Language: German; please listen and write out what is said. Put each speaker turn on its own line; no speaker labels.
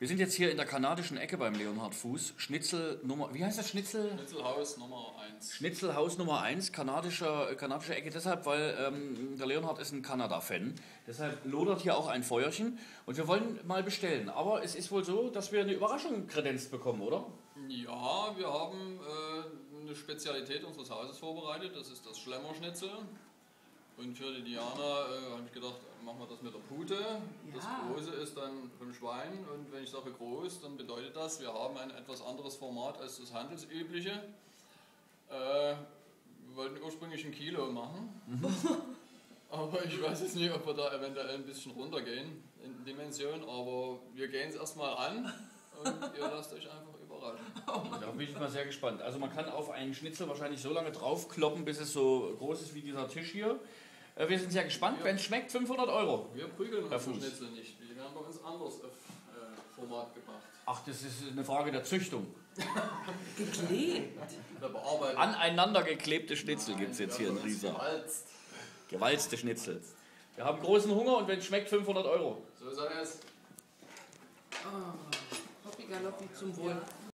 Wir sind jetzt hier in der kanadischen Ecke beim Leonhard Fuß. Schnitzel Nummer, wie heißt das Schnitzel?
Schnitzelhaus Nummer 1.
Schnitzelhaus Nummer 1, kanadischer, kanadische Ecke, deshalb, weil ähm, der Leonhard ist ein Kanada-Fan. Deshalb lodert hier auch ein Feuerchen und wir wollen mal bestellen. Aber es ist wohl so, dass wir eine Überraschung kredenzt bekommen, oder?
Ja, wir haben äh, eine Spezialität unseres Hauses vorbereitet. Das ist das Schlemmerschnitzel. Und für die Diana äh, habe ich gedacht, machen wir das mit der Pute. Das Große ist dann vom Schwein. Und wenn ich sage groß, dann bedeutet das, wir haben ein etwas anderes Format als das handelsübliche. Äh, wir wollten ursprünglich ein Kilo machen. aber ich weiß jetzt nicht, ob wir da eventuell ein bisschen runtergehen in Dimension. Aber wir gehen es erstmal an und ihr lasst euch einfach überraschen.
Da bin ich mal sehr gespannt. Also man kann auf einen Schnitzel wahrscheinlich so lange draufkloppen, bis es so groß ist wie dieser Tisch hier. Äh, Wir sind sehr gespannt.
Ja.
Wenn es schmeckt, 500 Euro.
Wir prügeln unsere. Schnitzel nicht. Die werden bei uns anders auf äh, Format gebracht.
Ach, das ist eine Frage der Züchtung.
Geklebt.
Aneinander geklebte Schnitzel gibt es jetzt hier in Riesa.
Gewalzt.
Gewalzte Schnitzel. Wir haben großen Hunger und wenn es schmeckt, 500 Euro.
So sei es.
Hoppi galoppi zum Wohl.